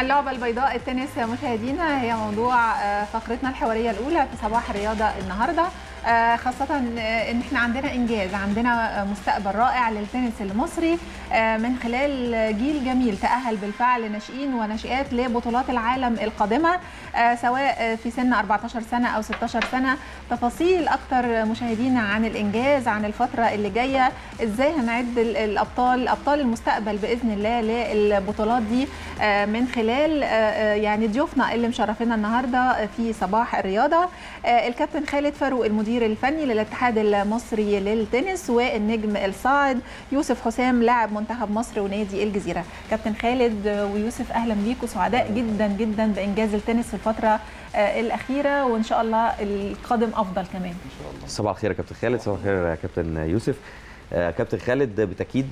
اللعبة البيضاء التنس مشاهدينا هي موضوع فقرتنا الحوارية الأولى في صباح الرياضة النهاردة. خاصة إن إحنا عندنا إنجاز عندنا مستقبل رائع للتنس المصري من خلال جيل جميل تأهل بالفعل ناشئين وناشئات لبطولات العالم القادمة سواء في سن 14 سنة أو 16 سنة. تفاصيل أكتر مشاهدينا عن الإنجاز عن الفترة اللي جاية إزاي هنعد الأبطال أبطال المستقبل بإذن الله للبطولات دي؟ من خلال يعني ضيوفنا اللي مشرفينا النهارده في صباح الرياضة الكابتن خالد فاروق المدير المدير الفني للاتحاد المصري للتنس والنجم الصاعد يوسف حسام لاعب منتخب مصر ونادي الجزيرة. كابتن خالد ويوسف أهلا بيكم سعداء جدا جدا بإنجاز التنس في الفترة الأخيرة وإن شاء الله القادم أفضل كمان. إن شاء الله. صباح الخير يا كابتن خالد صباح الخير يا كابتن يوسف. كابتن خالد بالتأكيد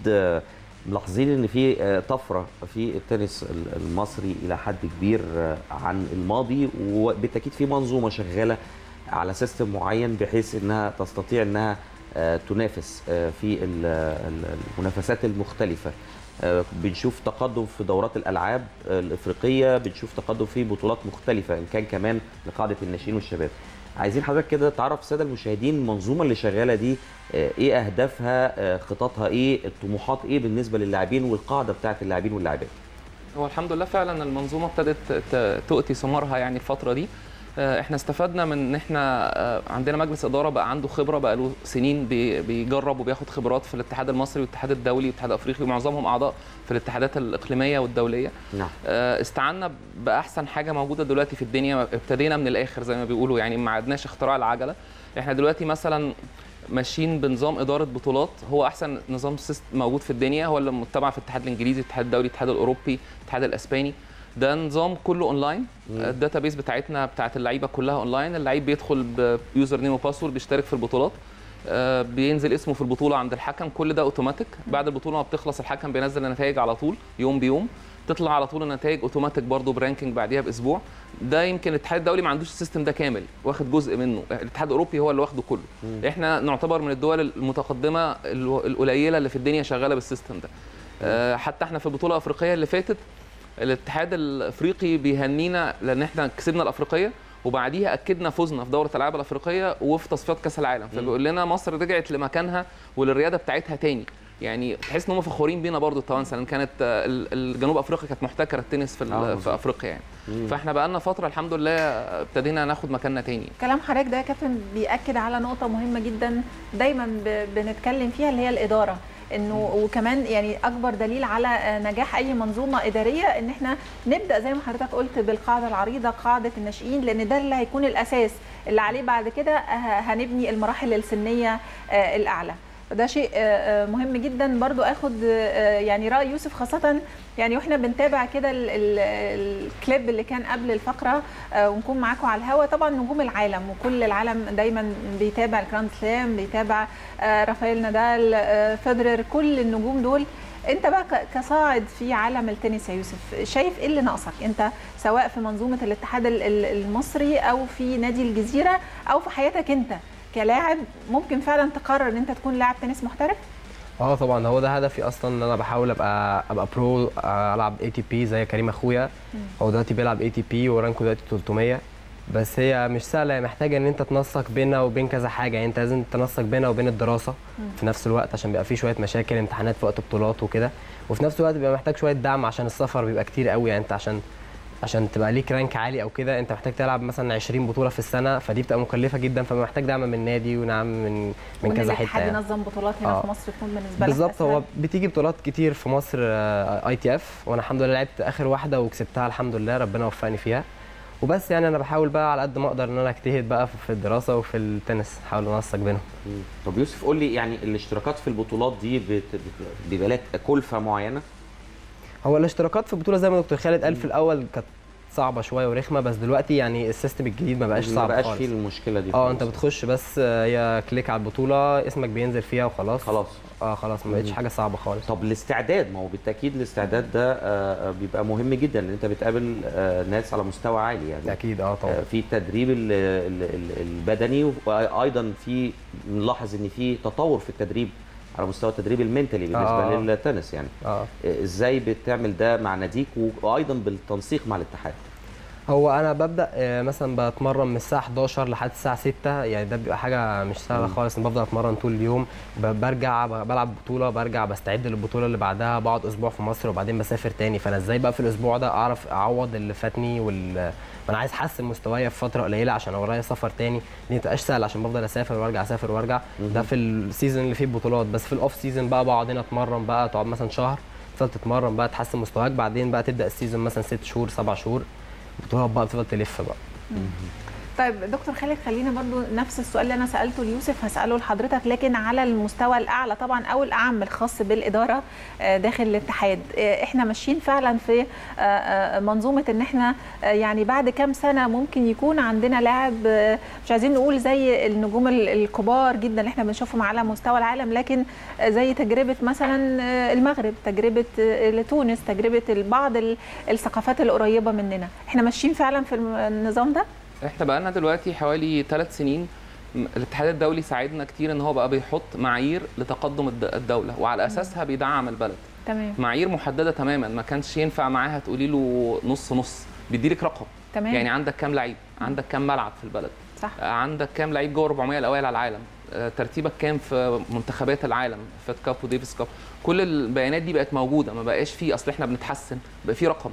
ملاحظين إن في طفرة في التنس المصري إلى حد كبير عن الماضي وبالتأكيد في منظومة شغالة على سيستم معين بحيث إنها تستطيع إنها تنافس في المنافسات المختلفة. بنشوف تقدم في دورات الألعاب الإفريقية بنشوف تقدم في بطولات مختلفة إن كان كمان لقاعدة الناشئين والشباب. عايزين حضرتك كده تعرف الساده المشاهدين المنظومة اللي شغالة دي إيه أهدافها خططها إيه الطموحات إيه بالنسبة للاعبين والقاعدة بتاعه اللاعبين واللاعبات هو الحمد لله فعلا المنظومة ابتدت تؤتي ثمارها يعني الفترة دي. إحنا استفدنا من إن إحنا عندنا مجلس إدارة بقى عنده خبرة بقى له سنين بيجرب وبياخد خبرات في الاتحاد المصري والاتحاد الدولي والاتحاد الأفريقي ومعظمهم أعضاء في الاتحادات الإقليمية والدولية. نعم. استعنا بأحسن حاجة موجودة دلوقتي في الدنيا ابتدينا من الآخر زي ما بيقولوا يعني ما عدناش اختراع العجلة. إحنا دلوقتي مثلا ماشيين بنظام إدارة بطولات هو أحسن نظام موجود في الدنيا هو اللي متبع في الاتحاد الإنجليزي الاتحاد الدولي الاتحاد الأوروبي الاتحاد الإسباني. ده نظام كله online ال database بتاعتنا بتاعت اللعيبة كلها اونلاين اللعيب بيدخل ب username و password بيشترك في البطولات. بينزل اسمه في البطولة عند الحكم. كل ده اوتوماتيك بعد البطولة ما بتخلص الحكم بينزل النتائج على طول يوم بيوم. تطلع على طول النتائج اوتوماتيك برضه ب ranking بعديها بأسبوع. ده يمكن الاتحاد الدولي ما عندوش ال system ده كامل واخد جزء منه. الاتحاد الأوروبي هو اللي واخده كله. م. إحنا نعتبر من الدول المتقدمة القليلة اللي في الدنيا شغالة بال system ده. حتى إحنا في البطولة الأفريقية اللي فاتت الاتحاد الافريقي بيهنينا لأن إحنا كسبنا الافريقية وبعديها اكدنا فوزنا في دورة الألعاب الأفريقية وفي تصفيات كأس العالم. فبيقول لنا مصر رجعت لمكانها وللرياده بتاعتها تاني. يعني تحس إن هم فخورين بينا برضو التوانسة لأن كانت الجنوب أفريقيا كانت محتكرة التنس في, آه في أفريقيا يعني. مم. فإحنا بقى لنا فترة الحمد لله ابتدينا ناخد مكاننا تاني. كلام حضرتك ده يا كابتن بيأكد على نقطة مهمة جدا دايما بنتكلم فيها اللي هي الإدارة. إنه وكمان يعني أكبر دليل على نجاح أي منظومة إدارية إن إحنا نبدأ زي ما حضرتك قلت بالقاعدة العريضة قاعدة الناشئين لأن ده اللي هيكون الأساس. اللي عليه بعد كده هنبني المراحل السنية الأعلى. ده شيء مهم جدا برضو. آخد يعني رأي يوسف خاصة. يعني وإحنا بنتابع كده الكليب اللي كان قبل الفقرة ونكون معاكم على الهوا. طبعا نجوم العالم وكل العالم دايما بيتابع ال Grand Slam بيتابع رافائيل نادال فيدرر كل النجوم دول. انت بقى كصاعد في عالم التنس يا يوسف شايف إيه اللي ناقصك؟ انت سواء في منظومة الاتحاد المصري أو في نادي الجزيرة أو في حياتك انت كلاعب ممكن فعلا تقرر إن أنت تكون لاعب تنس محترف؟ آه طبعا. هو ده هدفي أصلا إن أنا بحاول أبقى أبقى pro ألعب ATP زي كريم أخويا. هو دلوقتي بيلعب ATP و rank و دلوقتي 300 بس هي مش سهلة هي محتاجة إن أنت تنسق بينها وبين كذا حاجة. يعني أنت لازم تنسق بينها وبين الدراسة في نفس الوقت عشان بيبقى في شوية مشاكل امتحانات في وقت بطولات وكده. وفي نفس الوقت بيبقى محتاج شوية دعم عشان السفر بيبقى كتير قوي. يعني أنت عشان عشان تبقى ليك rank عالي أو كده أنت محتاج تلعب مثلا 20 بطولة في السنة فدي بتبقى مكلفة جدا فمحتاج دعم من النادي ودعم من من كذا حتة يعني. ينظم بطولات هنا آه. في مصر تكون بالنسبة لك بالظبط هو بتيجي بطولات كتير في مصر ITF وأنا الحمد لله لعبت آخر واحدة وكسبتها الحمد لله ربنا وفقني فيها. وبس يعني أنا بحاول بقى على قد ما أقدر إن أنا أجتهد بقى في الدراسة وفي التنس أحاول انسق بينهم. طب يوسف قول لي يعني الاشتراكات في البطولات دي بيبقى لك كلفة معينة؟ هو الاشتراكات في البطولة زي ما دكتور خالد قال في الأول كانت صعبة شوية ورخمة بس دلوقتي يعني ال system الجديد ما بقاش صعب ما بقاش خالص. فيه المشكلة دي آه أنت بتخش بس هي click على البطولة اسمك بينزل فيها وخلاص. خلاص. آه خلاص ما بقتش حاجة صعبة خالص. طب الاستعداد ما هو بالتأكيد الاستعداد ده آه بيبقى مهم جدا لأن أنت بتقابل آه ناس على مستوى عالي يعني. أكيد آه طبعا. آه في التدريب ال ال ال البدني وأيضا في نلاحظ إن في تطور في التدريب. على مستوى التدريب المنتالي بالنسبة آه. للتنس يعني. آه. إزاي بتعمل ده مع ناديك وأيضا بالتنسيق مع الاتحاد؟ هو أنا ببدأ آه، مثلا بتمرن من الساعة 11 لحد الساعة 6 يعني ده بيبقى حاجة مش سهلة. خالص إن بفضل أتمرن طول اليوم. برجع بلعب بطولة برجع بستعد للبطولة اللي بعدها بقعد أسبوع في مصر وبعدين بسافر تاني. فأنا إزاي بقى في الأسبوع ده أعرف أعوض اللي فاتني وال فانا عايز أحسن مستوايا في فترة قليلة عشان ورايا سفر تاني. دي ما تبقاش سهل عشان بفضل أسافر وأرجع أسافر وأرجع. ده في ال season اللي فيه بطولات. بس في ال off season بقى بقعد هنا أتمرن بقى تقعد مثلا شهر تفضل تتمرن بقى تحسن مستواك. بعدين بقى تبدأ ال season مثلا ست شهور سبع شهور. بطولات بقى بتفضل تلف بقى. طيب دكتور خالد خلينا برضو نفس السؤال اللي أنا سألته ليوسف هسأله لحضرتك لكن على المستوى الأعلى طبعا أو الأعم الخاص بالإدارة آه، داخل الاتحاد آه، إحنا ماشيين فعلا في آه، منظومة إن إحنا يعني بعد كام سنة ممكن يكون عندنا لاعب مش عايزين نقول زي النجوم ال- الكبار جدا اللي إحنا بنشوفهم على مستوى العالم لكن زي تجربة مثلا المغرب تجربة آه، تونس تجربة بعض ال- الثقافات القريبة مننا. إحنا ماشيين فعلا في النظام ده؟ إحنا بقالنا دلوقتي حوالي ثلاث سنين الاتحاد الدولي ساعدنا كتير ان هو بقى بيحط معايير لتقدم الد- الدولة وعلى أساسها بيدعم البلد. تمام. معايير محددة تماما ما كانش ينفع معاها تقولي له نص نص بيديلك رقم. تمام. يعني عندك كام لعيب؟ عندك كام ملعب في البلد؟ صح. آه، عندك كام لعيب جوه 400 الأوائل على العالم؟ آه، ترتيبك كام في منتخبات العالم؟ Fed Cup و Davis Cup. كل البيانات دي بقت موجودة ما بقاش في أصل إحنا بنتحسن بقى في رقم.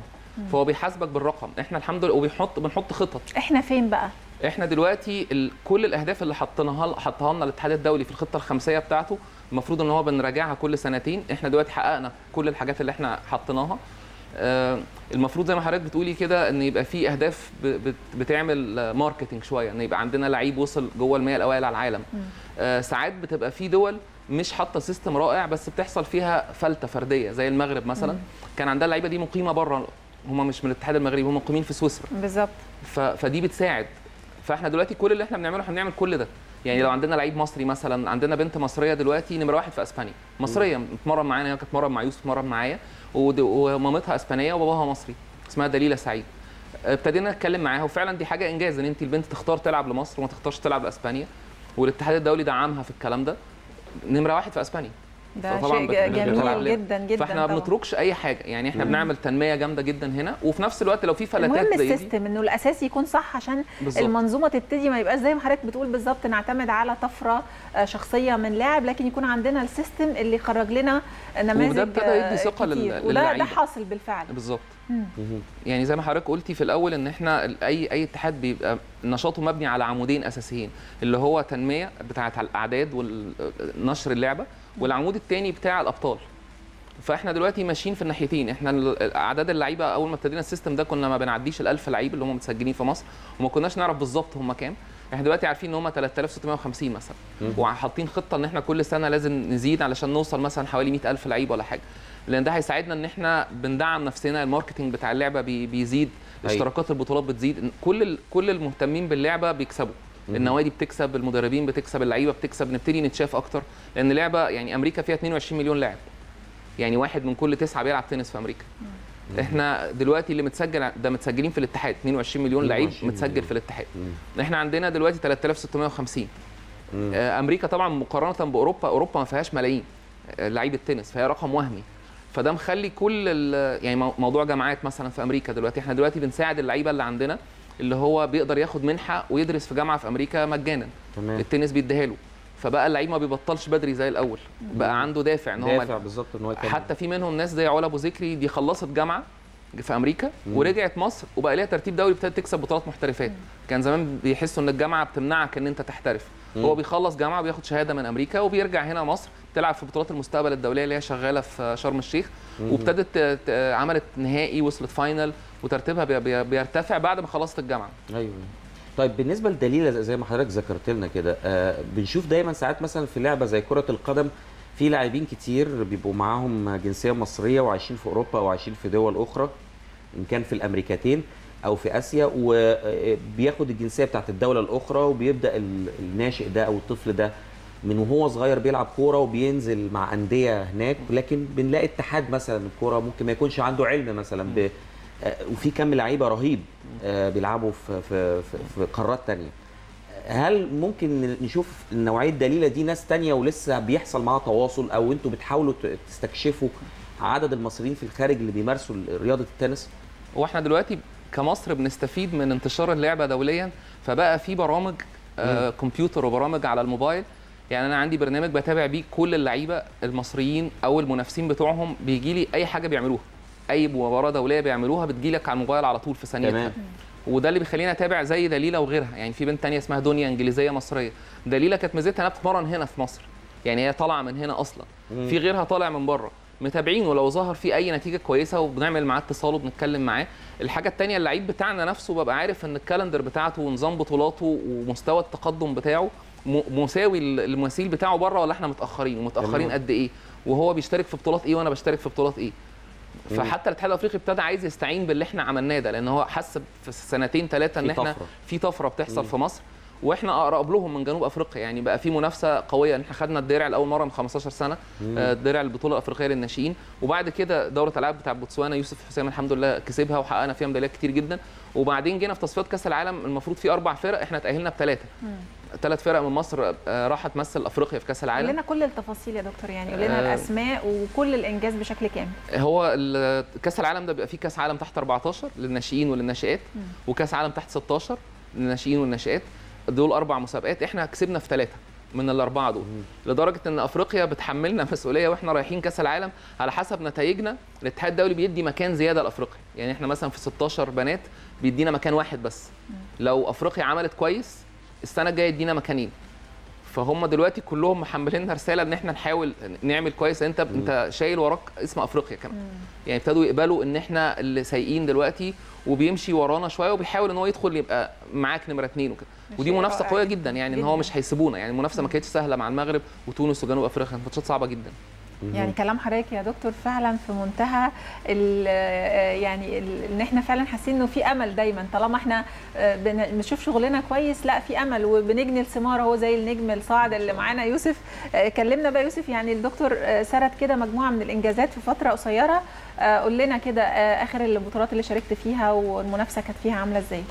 فهو بيحاسبك بالرقم. إحنا الحمد لله وبيحط بنحط خطط. إحنا فين بقى؟ إحنا دلوقتي ال... كل الأهداف اللي حطيناها حطها لنا الاتحاد الدولي في الخطة الخمسية بتاعته المفروض إن هو بنراجعها كل سنتين. إحنا دلوقتي حققنا كل الحاجات اللي إحنا حطيناها. آه المفروض زي ما حضرتك بتقولي كده إن يبقى في أهداف. بتعمل ماركتنج شوية إن يبقى عندنا لعيب وصل جوه ال100 الأوائل على العالم. آه ساعات بتبقى في دول مش حاطة سيستم رائع بس بتحصل فيها فلتة فردية زي المغرب مثلا. كان عندها اللعيبة دي مقيمة بره هم مش من الاتحاد المغربي هم مقيمين في سويسرا. بالظبط. ف... فدي بتساعد. فاحنا دلوقتي كل اللي إحنا بنعمله إحنا بنعمل كل ده. يعني لو عندنا لعيب مصري مثلا عندنا بنت مصرية دلوقتي نمرة واحد في إسبانيا. مصرية بتتمرن معانا هي كانت بتتمرن مع يوسف بتتمرن معايا. ومامتها إسبانية وباباها مصري اسمها دليلة سعيد. ابتدينا نتكلم معاها وفعلا دي حاجة إنجاز إن انت البنت تختار تلعب لمصر وما تختارش تلعب لإسبانيا. والاتحاد الدولي دعمها في الكلام ده. نمرة واحد في إسبانيا. ده شيء جميل؟ جدا جدا فاحنا ما. بنتركش أي حاجة يعني إحنا بنعمل تنمية جامدة جدا هنا وفي نفس الوقت لو في فلتات المهم ال system إنه الأساس يكون صح عشان بالظبط. المنظومة تبتدي ما يبقاش زي ما حضرتك بتقول بالظبط نعتمد على طفرة آه، شخصية من لاعب لكن يكون عندنا ال system اللي يخرج لنا نماذج وده ابتدى يدي آه، ثقة لل- كتير. وده ده. حاصل بالفعل بالظبط مم. يعني زي ما حضرتك قلتي في الأول إن إحنا اي أي اتحاد بيبقى نشاطه مبني على عمودين أساسيين اللي هو تنمية بتاعة الأعداد ونشر اللعبة والعمود الثاني بتاع الأبطال. فإحنا دلوقتي ماشيين في الناحيتين. إحنا أعداد اللعيبة أول ما ابتدينا ال system ده كنا ما بنعديش ال1000 لعيب اللي هم متسجلين في مصر وما كناش نعرف بالظبط هم كام. إحنا دلوقتي عارفين إن هم 3650 مثلا. وحاطين خطة إن إحنا كل سنة لازم نزيد علشان نوصل مثلا حوالي 100000 لعيب ولا حاجة. لأن ده هيساعدنا إن إحنا بندعم نفسنا. ال marketing بتاع اللعبة بي بيزيد أيوة. اشتراكات البطولات بتزيد. كل كل المهتمين باللعبة بيكسبوا. النوادي بتكسب المدربين بتكسب اللعيبة بتكسب نبتدي نتشاف أكتر لأن لعبة يعني أمريكا فيها 22 مليون لاعب. يعني واحد من كل تسعة بيلعب تنس في أمريكا. إحنا دلوقتي اللي متسجل ده متسجلين في الاتحاد 22 مليون لعيب 22 متسجل مليون. في الاتحاد. إحنا عندنا دلوقتي 3650 مم. آه، أمريكا طبعا مقارنة بأوروبا أوروبا ما فيهاش ملايين آه، لعيبه تنس فهي رقم وهمي. فده مخلي كل يعني مو- موضوع جامعات مثلا في أمريكا دلوقتي. إحنا دلوقتي بنساعد اللعيبة اللي عندنا اللي هو بيقدر ياخد منحة ويدرس في جامعة في أمريكا مجانا. تمام. التنس بيديها له. فبقى اللعيب ما بيبطلش بدري زي الأول. بقى عنده دافع إن هو دافع بالظبط إن هو يكمل. حتى في منهم ناس زي علا أبو ذكري دي خلصت جامعة في أمريكا ورجعت مصر وبقى ليها ترتيب دولي ابتدت تكسب بطولات محترفات. كان زمان بيحسوا إن الجامعة بتمنعك إن أنت تحترف. هو بيخلص جامعة وبياخد شهادة من أمريكا وبيرجع هنا مصر تلعب في بطولات المستقبل الدولية اللي هي شغالة في شرم الشيخ. وابتدت عملت نهائي وصلت final. وترتيبها بي- بي- بيرتفع بعد ما خلصت الجامعة. أيوه. طيب بالنسبة لدليله زي ما حضرتك ذكرت لنا كده آه بنشوف دايما ساعات مثلا في لعبة زي كرة القدم في لاعبين كتير بيبقوا معاهم جنسية مصرية وعايشين في أوروبا أو عايشين في دول أخرى إن كان في الأمريكتين أو في آسيا وبياخد الجنسية بتاعت الدولة الأخرى وبيبدأ ال- الناشئ ده أو الطفل ده من وهو صغير بيلعب كورة وبينزل مع أندية هناك لكن بنلاقي اتحاد مثلا الكورة ممكن ما يكونش عنده علم مثلا آه، وفي كم لعيبة رهيب آه، بيلعبوا في في في, قارات تانية. آه، هل ممكن نشوف نوعية دليلة دي ناس تانية ولسه بيحصل معاها تواصل أو أنتوا بتحاولوا تستكشفوا عدد المصريين في الخارج اللي بيمارسوا رياضة التنس؟ وإحنا دلوقتي كمصر بنستفيد من انتشار اللعبة دوليا فبقى في برامج آه كمبيوتر وبرامج على الموبايل. يعني أنا عندي برنامج بتابع بيه كل اللعيبة المصريين أو المنافسين بتوعهم بيجي لي أي حاجة بيعملوها. اي مباراه دوليه بيعملوها بتجي لك على الموبايل على طول في ثانيتها. تمام. وده اللي بيخليني أتابع زي دليلة وغيرها. يعني في بنت تانية اسمها دنيا إنجليزية مصرية. دليلة كانت ميزتها إنها بتتمرن هنا في مصر. يعني هي طالعة من هنا أصلا. مم. في غيرها طالع من بره. متابعين ولو ظهر في أي نتيجة كويسة وبنعمل معاه اتصال وبنتكلم معاه. الحاجة التانية اللعيب بتاعنا نفسه ببقى عارف إن الكالندر بتاعته ونظام بطولاته ومستوى التقدم بتاعه مساوي المثيل بتاعه بره ولا إحنا متأخرين؟ ومتأخرين. قد إيه؟ وهو بيشترك في بطولات إيه وأنا بشترك في بطولات إيه. فحتى الاتحاد الافريقي ابتدى عايز يستعين باللي إحنا عملناه ده لأن هو حس في سنتين ثلاثة إن إحنا طفرة. في طفرة بتحصل مم. في مصر وإحنا أقرب لهم من جنوب أفريقيا يعني بقى في منافسة قوية إحنا خدنا الدرع لأول مرة من 15 سنة. آه، درع البطوله الأفريقية للناشئين وبعد كده دورة الالعاب بتاع بوتسوانا يوسف حسام الحمد لله كسبها وحققنا فيها ميداليات كتير جدا وبعدين جينا في تصفيات كأس العالم المفروض في أربع فرق إحنا تأهلنا بثلاثه ثلاث فرق من مصر آه، راحت تمثل أفريقيا في كأس قول العالم لنا كل التفاصيل يا دكتور يعني قول لنا آه. الأسماء وكل الإنجاز بشكل كامل. هو كأس العالم ده بيبقى فيه كأس عالم تحت 14 للناشئين وللناشئات. وكأس عالم تحت 16 للناشئين والناشئات. دول أربع مسابقات إحنا كسبنا في ثلاثة من الأربعة دول. لدرجة إن أفريقيا بتحملنا مسؤولية وإحنا رايحين كأس العالم على حسب نتائجنا. الاتحاد الدولي بيدي مكان زيادة لأفريقيا. يعني إحنا مثلا في 16 بنات بيدينا مكان واحد بس. لو أفريقيا عملت كويس السنة الجاية يدينا مكانين. فهم دلوقتي كلهم محمليننا رسالة إن إحنا نحاول نعمل كويس. أنت أنت شايل وراك اسم أفريقيا كمان. يعني ابتدوا يقبلوا إن إحنا اللي سايقين دلوقتي وبيمشي ورانا شوية وبيحاول إن هو يدخل يبقى معاك نمرة اثنين وكده. ودي منافسة قوية جداً. جدا يعني إن جداً. هو مش هيسيبونا. يعني المنافسه ما كانتش سهلة مع المغرب وتونس وجنوب أفريقيا. كانت ماتشات صعبه جدا. يعني كلام حضرتك يا دكتور فعلا في منتهى ال- آه، يعني ال- إن إحنا فعلا حاسين إنه في أمل دايما. طالما إحنا آه، بن- بنشوف شغلنا كويس لا في أمل. وبنجني الثمار هو زي النجم الصاعد اللي معانا يوسف. آه، كلمنا بقى يوسف يعني الدكتور سرد كده مجموعة من الإنجازات في فترة قصيرة. قول لنا كده آخر البطولات اللي شاركت فيها والمنافسة كانت فيها عاملة إزاي؟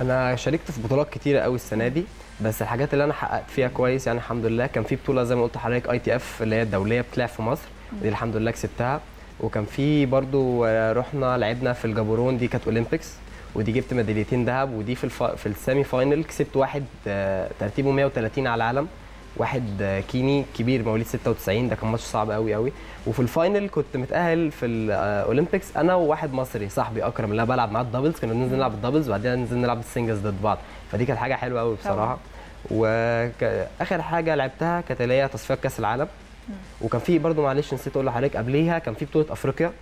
أنا شاركت في بطولات كتيرة قوي السنة دي بس الحاجات اللي أنا حققت فيها كويس يعني الحمد لله. كان في بطولة زي ما قلت لحضرتك ITF اللي هي الدولية بتلعب في مصر ودي الحمد لله كسبتها. وكان في برضو رحنا لعبنا في الجابورون دي كانت أولمبيكس ودي جبت ميداليتين ذهب ودي في الف... في ال semi final كسبت واحد آه، ترتيبه 130 على العالم. واحد كيني كبير مواليد 96 ده كان ماتش صعب قوي قوي وفي ال final كنت متأهل في الأولمبيكس أنا وواحد مصري صاحبي أكرم اللي أنا بلعب معاه ال doubles كنا بننزل نلعب ال doubles وبعدين ننزل نلعب ال singles ضد بعض. فدي كانت حاجة حلوة قوي بصراحة. واخر حاجة لعبتها كانت اللي هي تصفيات كأس العالم. وكان في برضو معلش نسيت أقول لحضرتك قبليها كان في بطولة أفريقيا.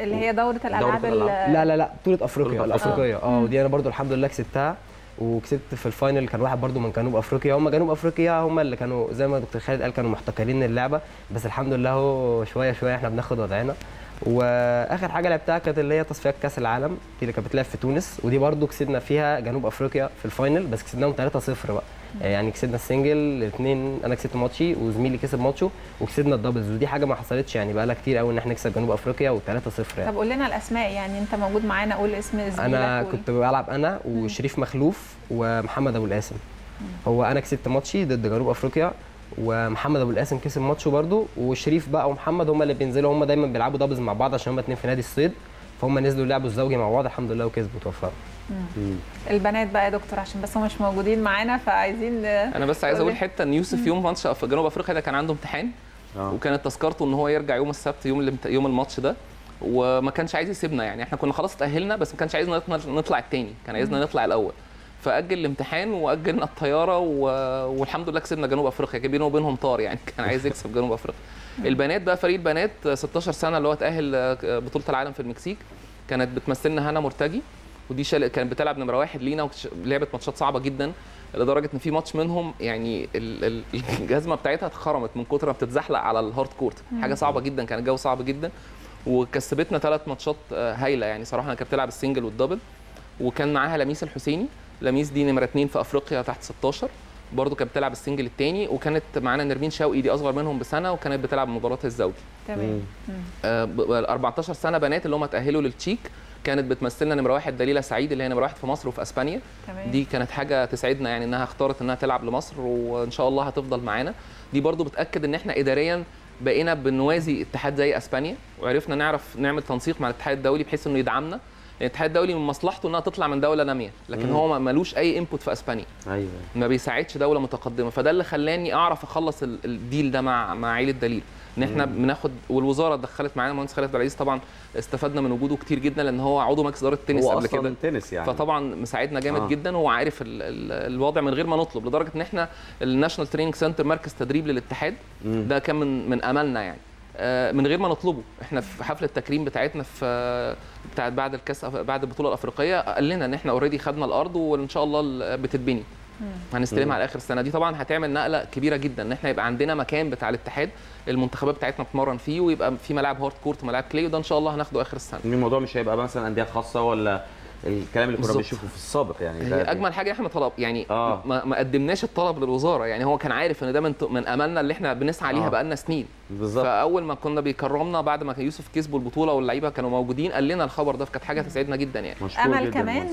اللي هي دورة الألعاب ال- الألعاب. لا لا لا بطولة أفريقيا الأفريقية. آه ودي أنا برضو الحمد لله كسبتها. وكسبت في الفاينل كان واحد برضو من جنوب أفريقيا. هم جنوب أفريقيا هم اللي كانوا زي ما دكتور خالد قال كانوا محتكرين اللعبة. بس الحمد لله هو شوية شوية إحنا بناخد وضعنا. وآخر حاجة لعبتها كانت اللي هي تصفيات كأس العالم دي اللي كانت بتلعب في تونس. ودي برضو كسبنا فيها جنوب أفريقيا في ال final بس كسبناهم 3-0 بقى. يعني كسبنا ال single الاثنين أنا كسبت ماتشي وزميلي كسب ماتشه وكسبنا ال doubles ودي حاجة ما حصلتش يعني بقى لها كتير قوي إن إحنا نكسب جنوب أفريقيا و3-0 يعني. طب قول لنا الأسماء يعني أنت موجود معانا قول اسم زميلك أنا وال- كنت بلعب أنا وشريف مخلوف ومحمد أبو القاسم. هو أنا كسبت ماتشي ضد جنوب أفريقيا ومحمد أبو القاسم كسب ماتشه برده وشريف بقى ومحمد هم اللي بينزلوا هم دايما بيلعبوا doubles مع بعض عشان هم اتنين في نادي الصيد فهم نزلوا لعبوا الزوجي مع بعض الحمد لله وكسبوا البنات بقى يا دكتور عشان بس هم مش موجودين معانا فعايزين أنا بس عايز أقول. حتة إن يوسف يوم ماتش في جنوب أفريقيا ده كان عنده امتحان آه. وكانت تذكرته إن هو يرجع يوم السبت يوم. يوم الماتش ده وما كانش عايز يسيبنا يعني. إحنا كنا خلاص اتأهلنا بس ما كانش عايزنا نطلع- نطلع التاني كان عايزنا نطلع الأول. فأجل الامتحان وأجلنا الطيارة و... والحمد لله كسبنا جنوب أفريقيا كان بينه وبينهم طار يعني كان عايز يكسب جنوب أفريقيا. البنات بقى فريق البنات 16 سنة اللي هو اتأهل آه، بطولة العالم في المكسيك كانت بتمثلنا هنا مرتجى. ودي شال... كانت بتلعب نمرة واحد لينا ولعبت ماتشات صعبة جدا لدرجة إن في ماتش منهم يعني ال- ال- الجزمة بتاعتها اتخرمت من كتر ما بتتزحلق على ال hard court. حاجة صعبة جدا كان الجو صعب جدا. وكسبتنا ثلاث ماتشات آه، هايلة يعني صراحة. أنا كانت بتلعب ال single وال double. وكان معاها لميس الحسيني. لميس دي نمرة اثنين في أفريقيا تحت 16 برضه كانت بتلعب ال single الثاني وكانت معانا نرمين شوقي دي أصغر منهم بسنة وكانت بتلعب مباراة الزوجي. تمام. آه، ب- ب- 14 سنة بنات اللي هم اتأهلوا للتشيك. كانت بتمثلنا نمرة واحد دليلة سعيد اللي هي نمرة واحد في مصر وفي أسبانيا. تمام. دي كانت حاجة تسعدنا يعني إنها اختارت إنها تلعب لمصر وإن شاء الله هتفضل معانا. دي برضو بتأكد إن إحنا اداريا بقينا بنوازي اتحاد زي أسبانيا وعرفنا نعرف نعمل تنسيق مع الاتحاد الدولي بحيث إنه يدعمنا. الاتحاد الدولي من مصلحته إنها تطلع من دولة نامية لكن مم. هو ملوش أي input في أسبانيا. أيوه. ما بيساعدش دولة متقدمة. فده اللي خلاني أعرف أخلص ال- ال deal ده مع مع عيلة دليل. إن إحنا مم. بناخد والوزارة دخلت معانا المهندس خالد عبد العزيز طبعا استفدنا من وجوده كتير جدا لأن هو عضو مجلس إدارة التنس هو قبل كده. تنس يعني. فطبعا مساعدنا جامد آه. جدا وهو عارف ال ال الوضع من غير ما نطلب. لدرجة إن إحنا ال national training center مركز تدريب للاتحاد. مم. ده كان من من أملنا يعني. من غير ما نطلبه. إحنا في حفله التكريم بتاعتنا في آه، بتاعت بعد الكاس بعد البطولة الأفريقية قال لنا إن إحنا already خدنا الأرض وإن شاء الله ال- بتتبني. هنستلمها. على آخر السنة دي. طبعا هتعمل نقلة كبيرة جدا إن إحنا يبقى عندنا مكان بتاع الاتحاد المنتخبات بتاعتنا بتتمرن فيه ويبقى في ملاعب hard court وملاعب clay وده إن شاء الله هناخده آخر السنة. الموضوع مش هيبقى مثلا أندية خاصة ولا الكلام اللي كنا. بنشوفه في السابق يعني هي ده- أجمل حاجة إحنا طلب يعني آه. ما, ما قدمناش الطلب للوزارة يعني هو كان عارف إن ده من من أملنا اللي إحنا بنسعى ليها آه. بقالنا سنين بالظبط فأول ما كنا بيكرمنا بعد ما كان يوسف كسبوا البطولة واللعيبة كانوا موجودين قال لنا الخبر ده فكانت حاجة تسعدنا جدا يعني أمل جداً كمان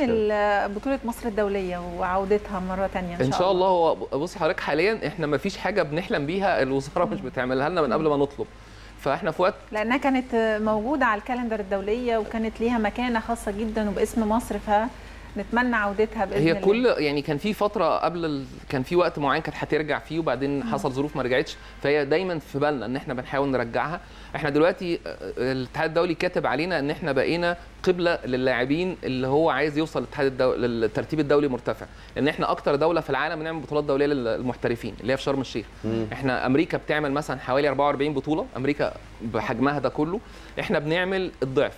بطولة مصر الدولية وعودتها مرة تانية إن شاء الله هو بصي حضرتك حاليا إحنا ما فيش حاجة بنحلم بيها الوزارة مش بتعملها لنا من قبل ما نطلب فاحنا في وقت لأنها كانت موجودة على الكالندر الدولية وكانت ليها مكانة خاصة جدا وباسم مصر فنتمنى عودتها بإذن هي الله. كل يعني كان في فترة قبل ال... كان في وقت معين كانت هترجع فيه وبعدين حصل ظروف ما رجعتش. فهي دايما في بالنا إن إحنا بنحاول نرجعها. إحنا دلوقتي آه، الاتحاد الدولي كاتب علينا إن إحنا بقينا قبلة للاعبين اللي هو عايز يوصل للاتحاد الدولي للترتيب الدولي مرتفع. لأن إحنا أكتر دولة في العالم بنعمل بطولات دولية للمحترفين اللي هي في شرم الشيخ. مم. إحنا أمريكا بتعمل مثلا حوالي 44 بطولة أمريكا بحجمها ده كله. إحنا بنعمل الضعف.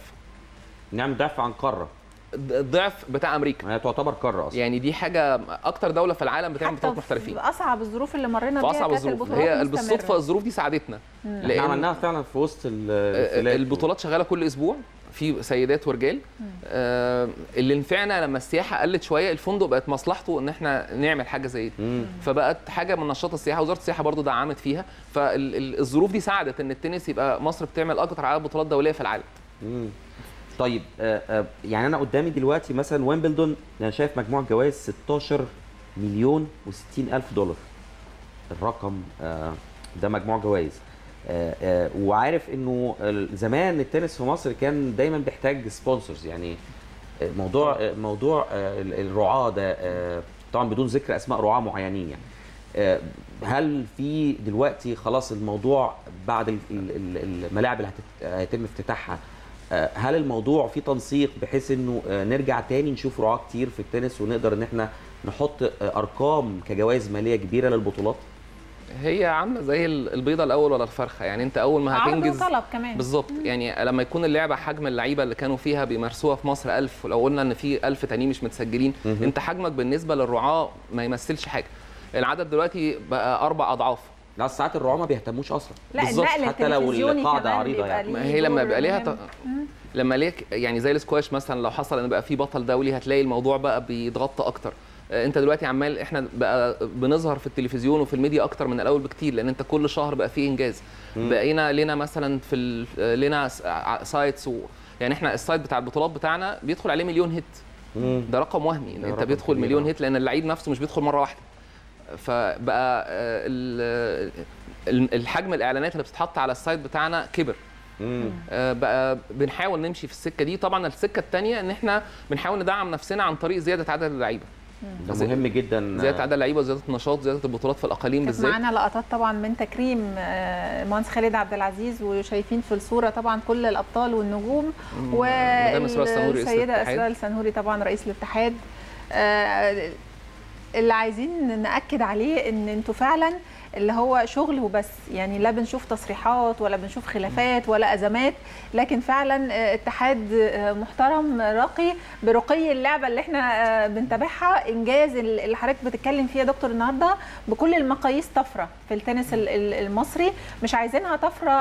نعم دافع عن قارة. الضعف بتاع أمريكا. هي تعتبر قارة أصلا. يعني دي حاجة أكتر دولة في العالم بتعمل بطولات محترفين في أصعب الظروف اللي مرينا في بيها أصعب كانت الظروف. البطولات هي مستمرة. بالصدفة الظروف دي ساعدتنا. إحنا عملناها فعلا في وسط ال- آه، البطولات شغالة كل أسبوع. في سيدات ورجال. آه، اللي نفعنا لما السياحة قلت شوية الفندق بقت مصلحته إن إحنا نعمل حاجة زي دي. مم. فبقت حاجة من نشاط السياحة وزارة السياحة برضو دعمت فيها. فالظروف دي ساعدت إن التنس يبقى مصر بتعمل أكتر عدد بطولات دولية في العالم. مم. طيب آه، آه، يعني أنا قدامي دلوقتي مثلا ويمبلدون أنا شايف مجموع جوائز 16 مليون و60 ألف دولار. الرقم آه، ده مجموع جوائز. وعارف إنه زمان التنس في مصر كان دايما بيحتاج sponsors يعني موضوع موضوع ال- الرعاة ده طبعا بدون ذكر أسماء رعاة معينين يعني. هل في دلوقتي خلاص الموضوع بعد ال- ال- ال- الملاعب اللي هيتم افتتاحها هل الموضوع فيه تنسيق بحيث إنه آه، نرجع تاني نشوف رعاة كتير في التنس ونقدر إن إحنا نحط آه، أرقام كجوائز مالية كبيرة للبطولات؟ هي عاملة زي ال- البيضة الأول ولا الفرخة. يعني أنت أول ما عرض هتنجز وطلب كمان. بالظبط. يعني لما يكون اللعبة حجم اللعيبة اللي كانوا فيها بيمارسوها في مصر 1000 ولو قلنا إن في 1000 تانيين مش متسجلين. أنت حجمك بالنسبة للرعاة ما يمثلش حاجة. العدد دلوقتي بقى أربع أضعاف. لا ساعات الرعاة ما بيهتموش أصلا لا بالظبط، حتى لو عريضة بيبقى يعني. ما هي لما دور يبقى ليها. لما ليك يعني زي السكواش مثلا لو حصل إن بقى في بطل دولي هتلاقي الموضوع بقى بيتغطى أكتر آه، أنت دلوقتي عمال إحنا بقى بنظهر في التلفزيون وفي الميديا أكتر من الأول بكتير لأن أنت كل شهر بقى فيه إنجاز. بقينا لنا مثلا في ال... آه، لنا sites و... يعني إحنا ال site بتاع البطولات بتاعنا بيدخل عليه مليون hit. ده رقم وهمي إن أنت بيدخل مليون آه. hit لأن اللعيب نفسه مش بيدخل مرة واحدة فبقى آه، ال- ال- الحجم الإعلانات اللي بتتحط على ال site بتاعنا كبر. آه، بقى بنحاول نمشي في السكة دي. طبعا السكة الثانية إن إحنا بنحاول ندعم نفسنا عن طريق زيادة عدد اللعيبة. ده مهم جدا. زيادة عدد اللعيبة وزياده النشاط زيادة البطولات في الأقاليم بالذات. معانا لقطات طبعا من تكريم آه، المهندس خالد عبد العزيز وشايفين في الصورة طبعا كل الأبطال والنجوم. والسيدة. اسراء السنهوري طبعا رئيس الاتحاد. آه، اللي عايزين نأكد عليه إن أنتوا فعلا اللي هو شغل وبس. يعني لا بنشوف تصريحات ولا بنشوف خلافات ولا أزمات لكن فعلا آه، اتحاد آه، محترم راقي برقي اللعبة اللي إحنا آه، بنتابعها. إنجاز ال- اللي حضرتك بتتكلم فيه يا دكتور النهارده بكل المقاييس طفرة في التنس ال- ال- المصري. مش عايزينها طفرة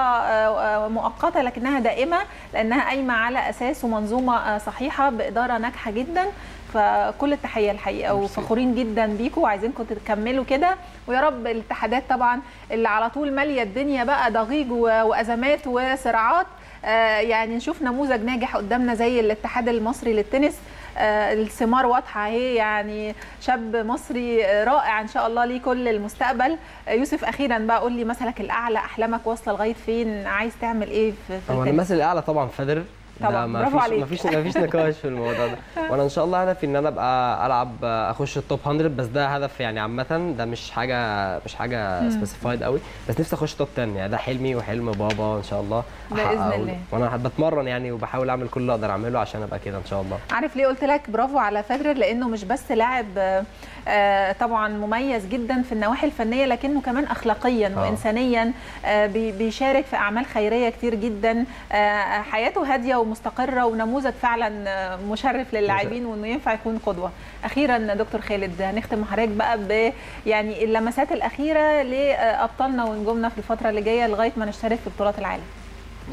مؤقتة لكنها دائمة لأنها قايمة على أساس ومنظومة صحيحة بإدارة ناجحة جدا. فكل التحية الحقيقة. وفخورين جدا بيكم وعايزينكم تكملوا كده. ويا رب الاتحادات طبعا اللي على طول مالية الدنيا بقى ضغيج وأزمات وصراعات. آه، يعني نشوف نموذج ناجح قدامنا زي الاتحاد المصري للتنس. آه، الثمار واضحة أهي يعني شاب مصري رائع إن شاء الله ليه كل المستقبل. آه، يوسف أخيرا بقى قول لي مثلك الأعلى أحلامك واصلة لغاية فين؟ عايز تعمل إيه في, هو المثل الأعلى طبعا فederer طبعاً، برافو فيش عليك. ما فيش ما فيش نقاش في الموضوع ده وأنا ان شاء الله هدفي إن أنا أبقى ألعب أخش التوب 100 بس ده هدف يعني عامة ده مش حاجة مش حاجة specified قوي بس نفسي أخش top 10 يعني ده حلمي وحلم بابا إن شاء الله أحققه. الله. وأنا بتمرن يعني وبحاول أعمل كل اللي أقدر أعمله عشان أبقى كده إن شاء الله عارف ليه قلت لك برافو على فيدرر لأنه مش بس لاعب آه، طبعا مميز جدا في النواحي الفنية لكنه كمان اخلاقيا آه. وانسانيا آه، بي- بيشارك في أعمال خيرية كتير جدا آه، حياته هادية ومستقره ونموذج فعلا مشرف للاعبين وإنه ينفع يكون قدوة. أخيرا دكتور خالد هنختم مع حضرتك بقى ب يعني اللمسات الأخيرة لأبطالنا ونجومنا في الفترة اللي جاية لغاية ما نشترك في بطولات العالم.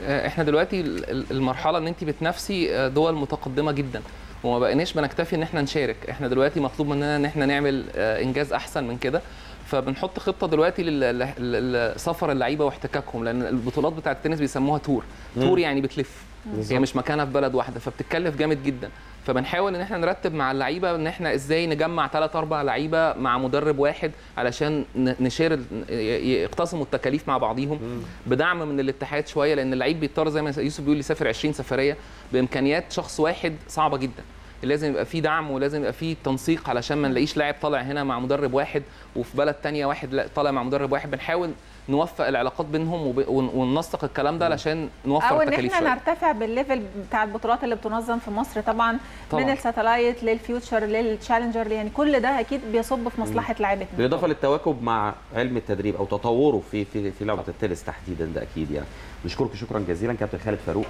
آه، إحنا دلوقتي ال- ال- المرحلة إن انت بتنافسي آه، دول متقدمة جدا. وما بقيناش بنكتفي إن إحنا نشارك. إحنا دلوقتي مطلوب مننا إن إحنا نعمل آه، إنجاز أحسن من كده. فبنحط خطة دلوقتي لسفر اللعيبة واحتكاكهم لأن البطولات بتاعة التنس بيسموها تور. تور يعني بتلف. هي مش مكانها في بلد واحدة فبتتكلف جامد جدا. فبنحاول إن إحنا نرتب مع اللعيبة إن إحنا إزاي نجمع ثلاث أربع لعيبة مع مدرب واحد علشان نشير يقتسموا التكاليف مع بعضيهم بدعم من الاتحاد شوية لأن اللعيب بيضطر زي ما يوسف بيقول يسافر 20 سفرية بإمكانيات شخص واحد صعبة جدا. لازم يبقى في دعم ولازم يبقى في تنسيق علشان ما نلاقيش لاعب طالع هنا مع مدرب واحد وفي بلد تانية واحد طالع مع مدرب واحد. بنحاول نوفق العلاقات بينهم وب- وننسق الكلام ده علشان نوفر أو إن إحنا نرتفع بال level بتاع البطولات اللي بتنظم في مصر طبعا, طبعاً. من ال satellite لل future لل challenger يعني كل ده أكيد بيصب في مصلحة لاعبتنا. بالإضافة للتواكب مع علم التدريب أو تطوره في في في لعبة التنس تحديدا ده أكيد يعني. نشكرك شكرا جزيلا كابتن خالد فاروق.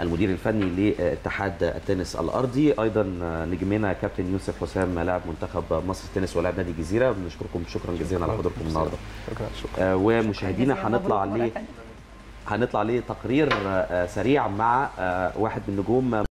المدير الفني لاتحاد التنس الأرضي. أيضا نجمنا كابتن يوسف حسام لاعب منتخب مصر التنس ولاعب نادي الجزيرة. بنشكركم. شكرا جزيلا على حضوركم النهارده. شكرا. شكرا. آه، ومشاهدينا. هنطلع ل. هنطلع لتقرير آه، سريع مع آه، واحد من نجوم